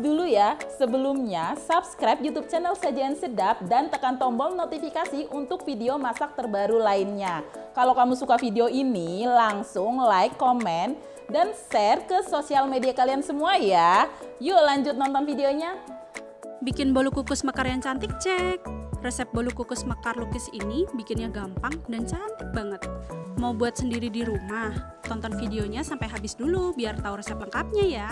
dulu ya. Sebelumnya, subscribe YouTube channel Sajian Sedap dan tekan tombol notifikasi untuk video masak terbaru lainnya. Kalau kamu suka video ini, langsung like, komen, dan share ke sosial media kalian semua ya. Yuk lanjut nonton videonya. Bikin bolu kukus mekar yang cantik cek. Resep bolu kukus mekar lukis ini bikinnya gampang dan cantik banget. Mau buat sendiri di rumah? Tonton videonya sampai habis dulu biar tahu resep lengkapnya ya.